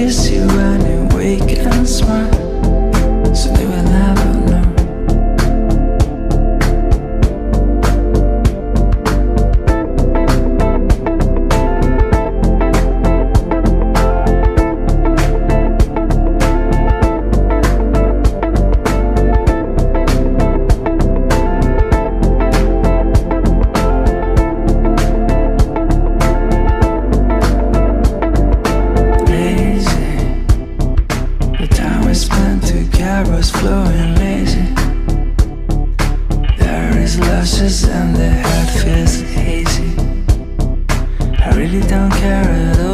kiss you when you wake and smile. Was flowing lazy. There is luscious and the head feels hazy. I really don't care at all